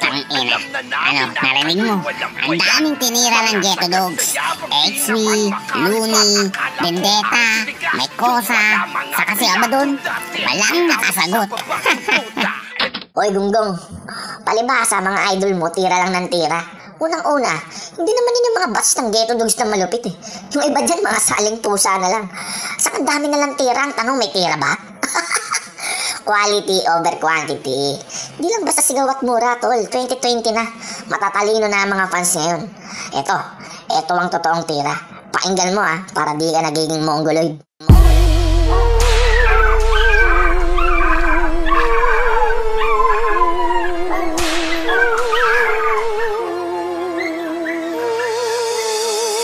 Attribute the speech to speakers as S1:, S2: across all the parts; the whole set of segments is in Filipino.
S1: Tangina. Ano, narinig mo? Ang daming tinira ng Ghetto Dogs. XV, Looney, Vendetta, may Kosa, saka si Abadon. Walang nakasagot.
S2: Hoy, Gunggong. Palibhasa, mga idol mo, tira lang ng tira. Unang-una, hindi naman yun yung mga batch ng ghetto dogs na malupit eh. Yung iba dyan, mga saling pusa na lang. Saka dami na lang tira. Ang tanong, may tira ba? Quality over quantity. Di lang basta sigaw at mura, tol. 2020 na. Matatalino na ang mga fans ngayon. Eto, eto ang totoong tira. Pakinggan mo ah, para di ka nagiging mongoloid.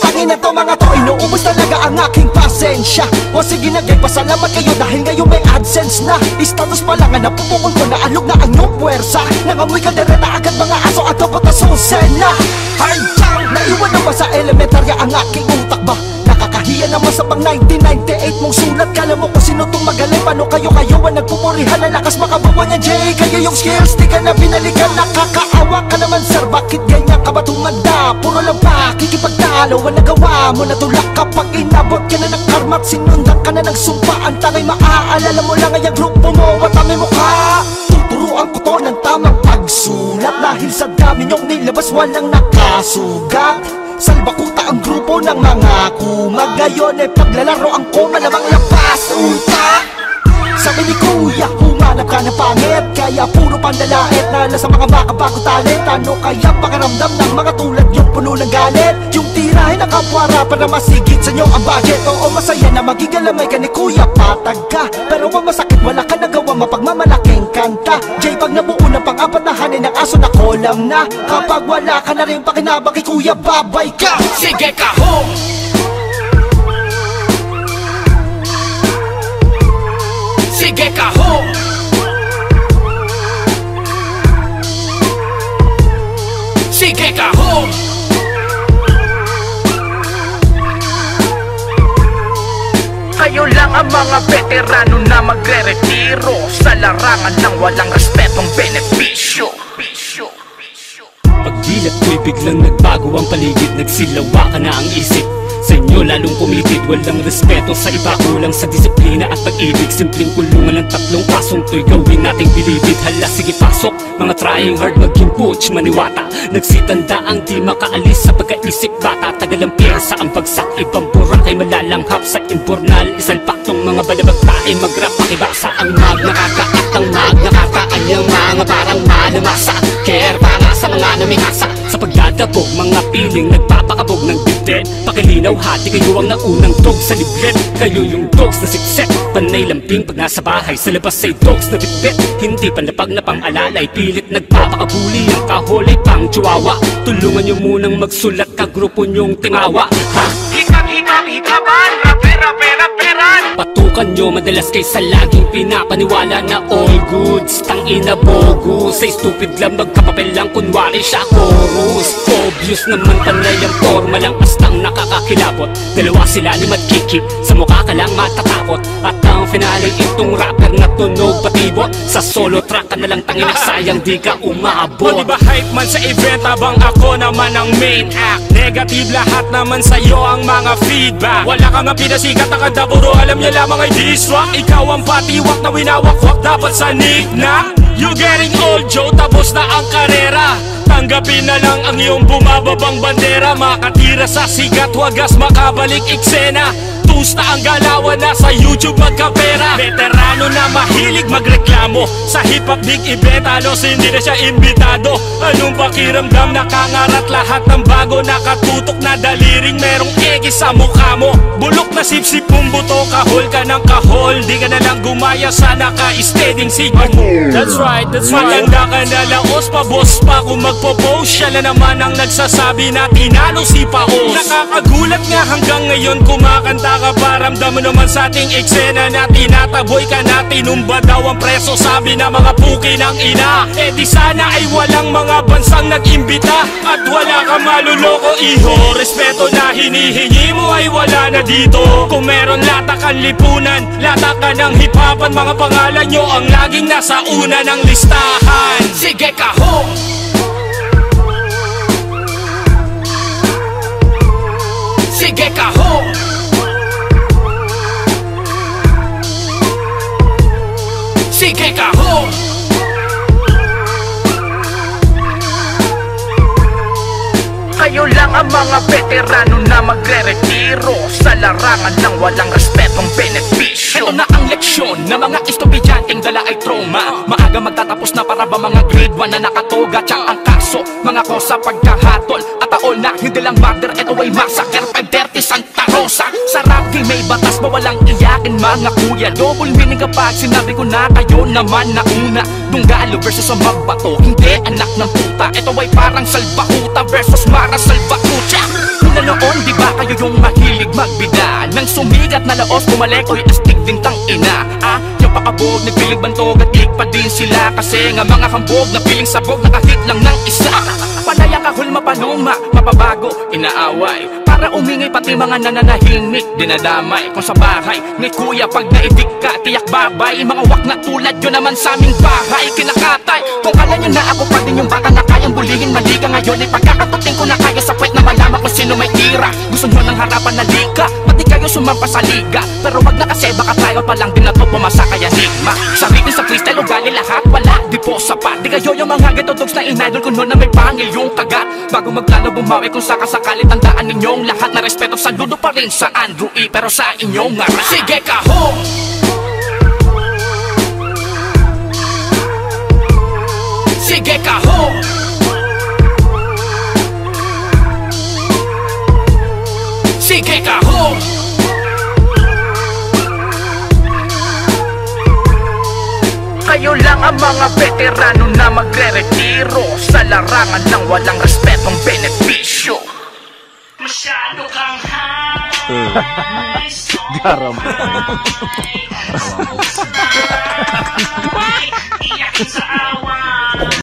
S3: Tangin na to mga to, inuubos talaga ang aking pasensya. O sige na gay, pasalamat kayo dahil ngayon may AdSense na. Status pa lang na napupukol ko na alog na ang iyong puwersa. Nangamoy ka dereta agad mga aso at dapat na. Susena Hard time, naiwan naman sa elementarya ang aking utak Nakakahiya naman sa pang 1998 mong sulat. Kala mo kung sino tong magaling. Paano kayo kayo? Ang nagpupurihan Ang lakas makabawa niya Jay. Kaya yung skills di ka na binalikan. Nakakaawa ka naman sir. Bakit ganyan ka ba tumanda? Puro lang pa kikipagtalo Ang nagawa mo. Natulak kapag inabot ka na ng karma At sinundan ka na ng sumpa. Ang tangay maaalala mo lang ay grupo mo. At may mukha Tuturuan ko to ng tamang pagsulat. Dahil sa dami niyong nilabas walang nakasugat. Salbakuta ang grupo ng mga kumag Ngayon ay paglalaro ang kuma lamang lapas. Uta! Sabi ni Kuya, humanap ka ng pangit. Kaya puro pandalait na nasa mga makabago talent. Ano kaya pakiramdam ng mga tulad yung puno ng galit? Yung tirahin ang kapwara para masigit sa inyo ang budget. Oo masaya na magigalamay ka ni Kuya. Patag ka Pero ang masakit wala ka nagawa mapagmamalaking kanta. Jay pag nabuo ng pang-apat na hanin ng aso na kolam na. Kapag wala ka na rin pakinabang kay Kuya babay ka.
S4: Sige ka home Sige ka home Sige ka home Kayo lang ang mga veterano na magre-retiro Sa larangan ng walang respetong benepisyo
S5: biglang nagbago ang paligid Nagsilawa ka na ang isip. Sa inyo lalong pumitid Walang respeto sa iba Kulang sa disiplina at pag-ibig. Simpleng kulungan ng tatlong pasong To'y gawin nating bilibid. Hala sige pasok. Mga trying hard maging coach Maniwata. Nagsitanda ang di makaalis Sa pagkaisip. Bata Tagal ang pyesa ang bagsak. Ibang burak ay malalanghap Sa impurnal. Isalpak tong mga balabag tae Magrap pakibasa ang mag nakakaat Ang mag nakakaanyang mga parang malamasa Care para sa mga namihasa Sa pagdadabog mga piling Nagpapakabog ng dibdib Pakilinaw hati kayo ang naunang dog sa liblib Kayo yung dogs na siksek Panay lamping pag nasa bahay. Sa labas ay dogs na bitbit Hindi panlapag na pang-alalay Pilit nagpapakabuli Ang kahol ay pang chihuahua Tulungan nyo munang magsulat Kagrupo nyong tingawa. Ha?
S4: Hikang hikang hikaman Rapera pera peran
S5: Patukan nyo madalas kay sa laging pinapaniwala na all goods. Tangina bogus. Say stupid lang magkapapel lang. Kunwari siya chorus. Obvious naman panay ang forma lang. Astang nakakakilabot. Dalawa sila ni Madkiki Sa mukha ka lang matatakot. At ang finale itong rapper na tunog patibot. Sa solo track ka na lang tangina Sayang di ka
S4: O
S5: umabot.
S4: Di ba hype man sa event habang ako naman ang main act. Negative lahat naman sa'yo ang mga feedback. Wala ka nga pinasikat ang kanta puro alam niya lamang ay diswak Ikaw ang patiwak na winawakwak dapat sa na. You getting old Joe tapos na ang karera Tanggapin na lang ang iyong bumababang bandera. Makatira sa sigat wagas makabalik eksena. Tusta ang galawan na sa YouTube magkapera. Veterano na mahilig magreklamo. Sa hip-hop big event halos hindi na siya imbitado. Anong pakiramdam? Nakangarat lahat ng bago. Nakatutok na daliring merong egi sa mukha mo. Bulok na sipsip mong buto kahol ka ng kahol. Di ka na lang gumaya sa naka-steading signal That's right, that's right. Maganda ka na laos pa boss pa. Kung magpo-post siya na naman ang nagsasabi na tinalo si Paos. Nakakagulat nga hanggang ngayon kumakanta ka Paramdam mo naman sa ating eksena na tinataboy ka na. Tinumba daw ang preso sabi na mga puki ng ina. Eh di sana ay walang mga bansang nag-imbita At wala ka maluloko. Iho Respeto na hinihingi mo ay wala na dito. Kung meron lata kang lipunan Lata ka ng hip-hopan Mga pangalan nyo ang laging nasa una ng listahan
S6: veterano na magre-retiro Sa larangan ng walang respetong benepisyo.
S1: Ito na ang leksyon na mga estudyanteng dala ay trauma. Maaga magtatapos na para ba mga grade 1 na nakatoga? Tiyang ang kaso, mga kosa pagkahatol. At taol na hindi lang murder, ito ay massacre. 530 Santa Rosa Sa rap game may batas ba walang iyakin mga kuya? Double meaning kapag sinabi ko na kayo naman na una. Dunggalo versus ang magbato, hindi anak ng puta. Ito ay parang salbakuta versus mara salbakucha Una noon, di ba kayo yung mahilig magbida? Nang sumigat na laos, bumalik, oy astig din tang ina. Ah, yung pakabog, nagpilig bantog at pa din sila. Kasi nga mga hambog, na piling sabog, nakahit lang ng isa Panaya kahul mapanuma, mapabago, inaaway. Para umingay pati mga nananahimik, dinadamay. Kung sa bahay, ni kuya pag naidik ka, tiyak babay. Mga wak na tulad yun naman sa aming bahay, kinakatay Kung kala nyo na ako pa din yung bata na kayang bulihin. Mali ka ngayon, ay pagkakatuting ko na kaya sa puwet na malaman kung sino may tira. Gusto nyo ng harapan na liga, pati kayo sumampa sa liga Pero wag na kasi baka tayo pa lang din na to pumasa kaya nigma Sabihin sa freestyle, ugali lahat, wala, di po sapat Di kayo yung mga ghetto dogs na inidol ko noon na may pangil yung kagat Bago magplano bumawi kung sakasakali tandaan ninyong lahat na respeto saludo pa rin sa Andrew E Pero sa inyong nga Sige ka ho! Sige ka ho! Sige ka ho!
S6: Kayo lang ang mga veterano na magre-retiro Sa larangan ng walang respetong benepisyo.
S1: Masyado kang high.
S7: Garam
S1: Iyakin sa awa